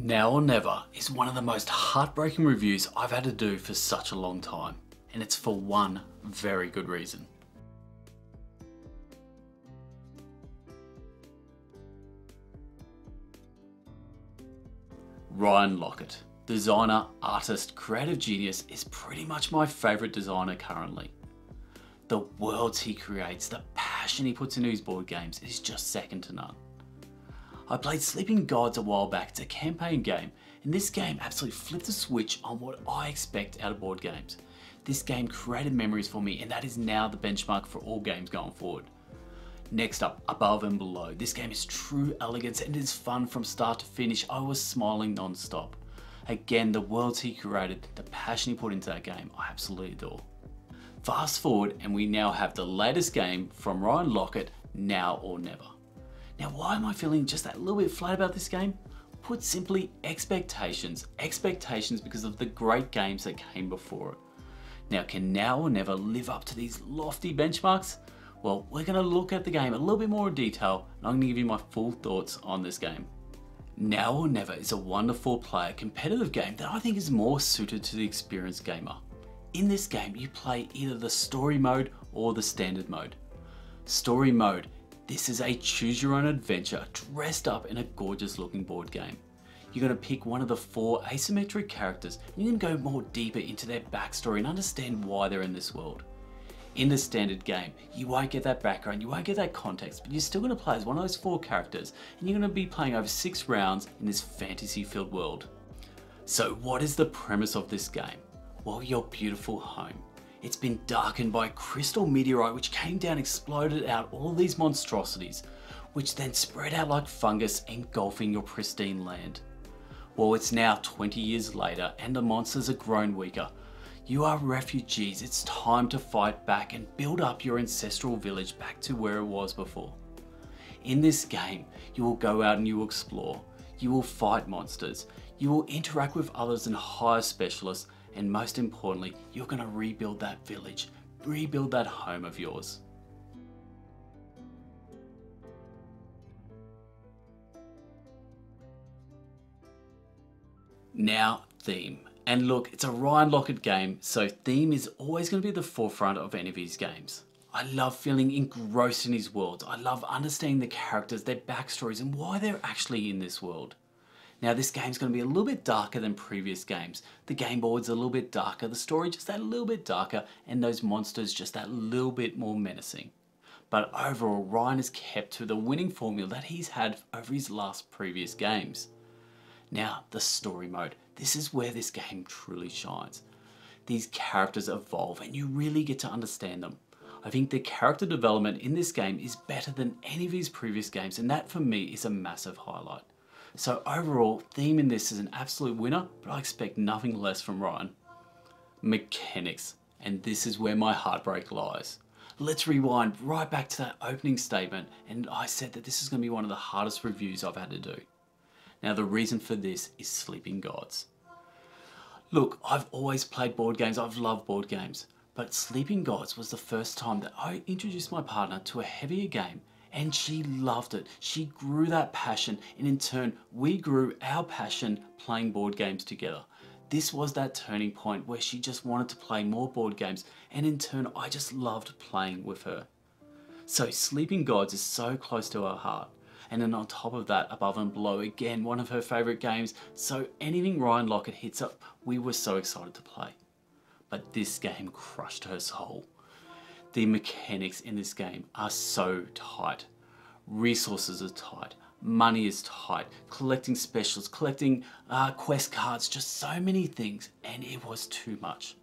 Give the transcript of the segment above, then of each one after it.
Now or Never is one of the most heartbreaking reviews I've had to do for such a long time, and it's for one very good reason. Ryan Laukat, designer, artist, creative genius, is pretty much my favourite designer currently. The worlds he creates, the passion he puts into his board games is just second to none. I played Sleeping Gods a while back, it's a campaign game, and this game absolutely flipped the switch on what I expect out of board games. This game created memories for me and that is now the benchmark for all games going forward. Next up, Above and Below. This game is true elegance and it is fun from start to finish. I was smiling non-stop. Again, the worlds he created, the passion he put into that game, I absolutely adore. Fast forward and we now have the latest game from Ryan Laukat, Now or Never. Now, why am I feeling just that little bit flat about this game? Put simply, expectations. Expectations because of the great games that came before it. Now, can Now or Never live up to these lofty benchmarks? Well, we're going to look at the game a little bit more in detail and I'm going to give you my full thoughts on this game. Now or Never is a wonderful player competitive game that I think is more suited to the experienced gamer. In this game, you play either the story mode or the standard mode. Story mode this is a choose your own adventure dressed up in a gorgeous looking board game. You're going to pick one of the four asymmetric characters and you can go more deeper into their backstory and understand why they're in this world. In the standard game, you won't get that background, you won't get that context, but you're still going to play as one of those four characters and you're going to be playing over six rounds in this fantasy filled world. So what is the premise of this game? Well, your beautiful home. It's been darkened by a crystal meteorite which came down exploded out all these monstrosities, which then spread out like fungus engulfing your pristine land. Well, it's now 20 years later and the monsters are grown weaker. You are refugees, it's time to fight back and build up your ancestral village back to where it was before. In this game, you will go out and you will explore. You will fight monsters. You will interact with others and hire specialists and most importantly, you're going to rebuild that village, rebuild that home of yours. Now, theme. And look, it's a Ryan Laukat game, so theme is always going to be the forefront of any of his games. I love feeling engrossed in his worlds. I love understanding the characters, their backstories, and why they're actually in this world. Now this game's going to be a little bit darker than previous games. The game board's a little bit darker, the story just that little bit darker, and those monsters just that little bit more menacing. But overall, Ryan has kept to the winning formula that he's had over his last previous games. Now, the story mode. This is where this game truly shines. These characters evolve and you really get to understand them. I think the character development in this game is better than any of his previous games and that for me is a massive highlight. So overall, theme in this is an absolute winner, but I expect nothing less from Ryan. Mechanics, and this is where my heartbreak lies. Let's rewind right back to that opening statement, and I said that this is going to be one of the hardest reviews I've had to do. Now the reason for this is Sleeping Gods. Look, I've always played board games, I've loved board games, but Sleeping Gods was the first time that I introduced my partner to a heavier game and she loved it. She grew that passion and in turn we grew our passion playing board games together. This was that turning point where she just wanted to play more board games and in turn I just loved playing with her. So Sleeping Gods is so close to her heart. And then on top of that, Above and Below, again, one of her favourite games. So anything Ryan Laukat hits up, we were so excited to play. But this game crushed her soul. The mechanics in this game are so tight. Resources are tight. Money is tight. Collecting specials, collecting uh, quest cards, just so many things. And it was too much.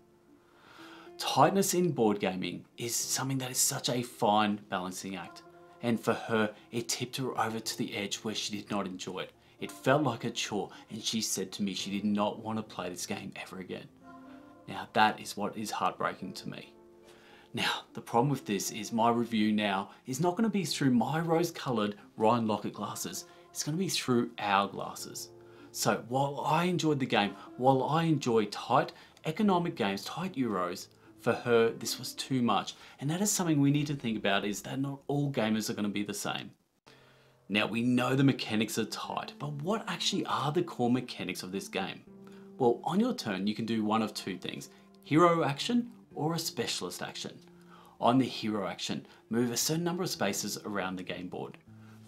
Tightness in board gaming is something that is such a fine balancing act. And for her, it tipped her over to the edge where she did not enjoy it. It felt like a chore and she said to me she did not want to play this game ever again. Now that is what is heartbreaking to me. Now, the problem with this is my review now is not going to be through my rose-coloured Ryan Laukat glasses. It's going to be through our glasses. So while I enjoyed the game, while I enjoy tight economic games, tight Euros, for her this was too much. And that is something we need to think about is that not all gamers are going to be the same. Now we know the mechanics are tight, but what actually are the core mechanics of this game? Well, on your turn, you can do one of two things, hero action or a specialist action. On the hero action, move a certain number of spaces around the game board.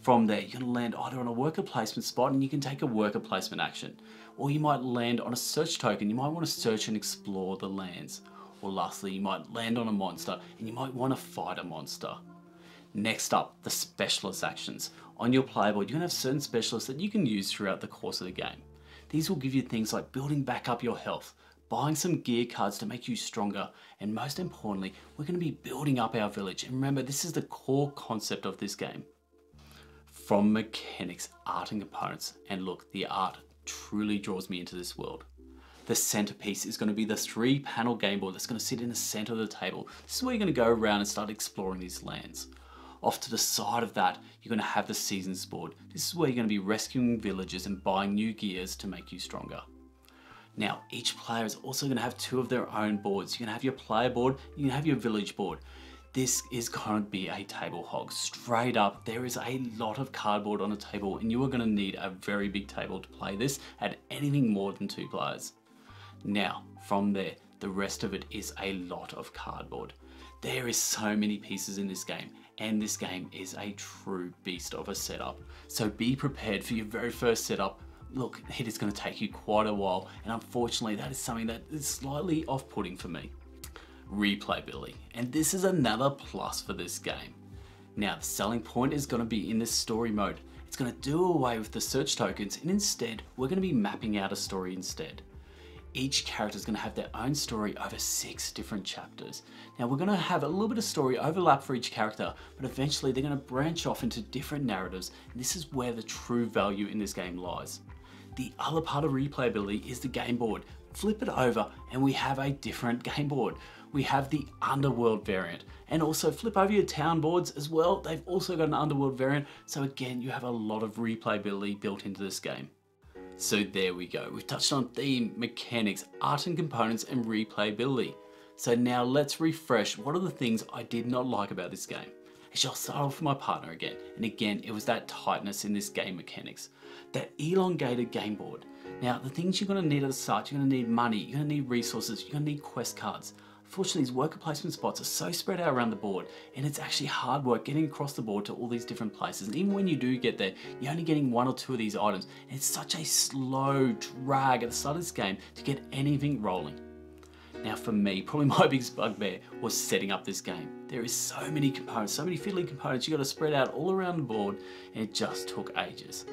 From there, you're gonna land either on a worker placement spot and you can take a worker placement action, or you might land on a search token, you might wanna search and explore the lands. Or lastly, you might land on a monster and you might wanna fight a monster. Next up, the specialist actions. On your player board, you're gonna have certain specialists that you can use throughout the course of the game. These will give you things like building back up your health, buying some gear cards to make you stronger, and most importantly, we're going to be building up our village. And remember, this is the core concept of this game. From mechanics, art and components, and look, the art truly draws me into this world. The centerpiece is going to be the three panel game board that's going to sit in the center of the table. This is where you're going to go around and start exploring these lands. Off to the side of that, you're going to have the seasons board. This is where you're going to be rescuing villagers and buying new gears to make you stronger. Now, each player is also going to have two of their own boards. You're going to have your player board, you can have your village board. This is to be a table hog. Straight up, there is a lot of cardboard on a table and you are going to need a very big table to play this at anything more than two players. Now, from there, the rest of it is a lot of cardboard. There is so many pieces in this game and this game is a true beast of a setup. So be prepared for your very first setup. Look, it is going to take you quite a while and unfortunately that is something that is slightly off-putting for me. Replayability, and this is another plus for this game. Now the selling point is going to be in this story mode. It's going to do away with the search tokens and instead we're going to be mapping out a story instead each character is going to have their own story over six different chapters. Now we're going to have a little bit of story overlap for each character, but eventually they're going to branch off into different narratives, and this is where the true value in this game lies. The other part of replayability is the game board. Flip it over and we have a different game board. We have the Underworld variant and also flip over your town boards as well. They've also got an Underworld variant. So again, you have a lot of replayability built into this game. So there we go, we've touched on theme, mechanics, art and components and replayability. So now let's refresh what are the things I did not like about this game. I'll start off with my partner again, and again it was that tightness in this game mechanics. That elongated game board. Now the things you're going to need at the start, you're going to need money, you're going to need resources, you're going to need quest cards. Unfortunately, these worker placement spots are so spread out around the board, and it's actually hard work getting across the board to all these different places. And even when you do get there, you're only getting one or two of these items. And it's such a slow drag at the start of this game to get anything rolling. Now for me, probably my biggest bugbear was setting up this game. There is so many components, so many fiddly components you got to spread out all around the board and it just took ages.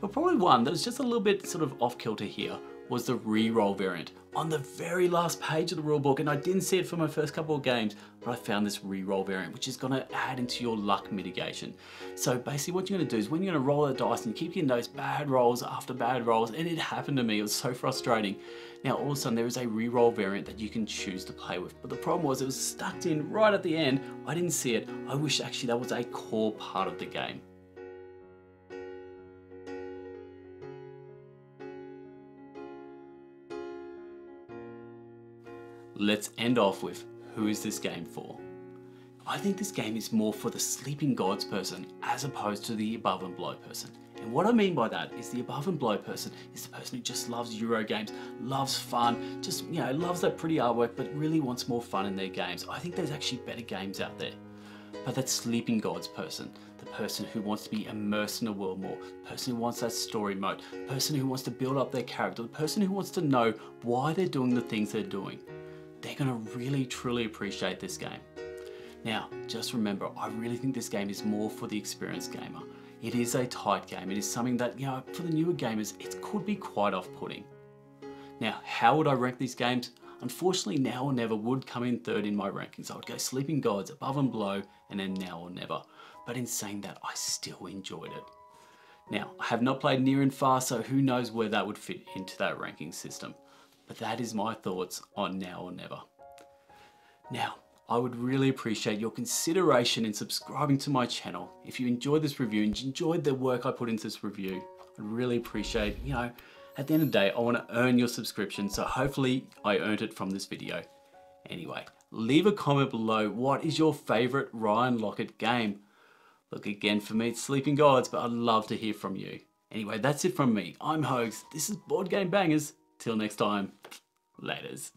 But probably one that was just a little bit sort of off kilter here was the re-roll variant on the very last page of the rulebook and I didn't see it for my first couple of games but I found this re-roll variant which is going to add into your luck mitigation. So basically what you're to do is when you're to roll the dice and you keep getting those bad rolls after bad rolls and it happened to me, it was so frustrating. Now all of a sudden there is a re-roll variant that you can choose to play with but the problem was it was stuck in right at the end, I didn't see it, I wish actually that was a core part of the game. Let's end off with who is this game for? I think this game is more for the sleeping gods person as opposed to the above and below person. And what I mean by that is the above and below person is the person who just loves Euro games, loves fun, just, you know, loves that pretty artwork, but really wants more fun in their games. I think there's actually better games out there. But that sleeping gods person, the person who wants to be immersed in the world more, the person who wants that story mode, the person who wants to build up their character, the person who wants to know why they're doing the things they're doing they're going to really truly appreciate this game. Now, just remember, I really think this game is more for the experienced gamer. It is a tight game. It is something that, you know, for the newer gamers, it could be quite off-putting. Now, how would I rank these games? Unfortunately, Now or Never would come in third in my rankings. I would go Sleeping Gods, Above and Below, and then Now or Never. But in saying that, I still enjoyed it. Now, I have not played Near and Far, so who knows where that would fit into that ranking system. But that is my thoughts on Now or Never. Now, I would really appreciate your consideration in subscribing to my channel. If you enjoyed this review and enjoyed the work I put into this review, I'd really appreciate, you know, at the end of the day, I want to earn your subscription, so hopefully I earned it from this video. Anyway, leave a comment below what is your favorite Ryan Laukat game. Look, again, for me, it's Sleeping Gods, but I'd love to hear from you. Anyway, that's it from me. I'm Hoax. This is Board Game Bangers. Till next time, laters.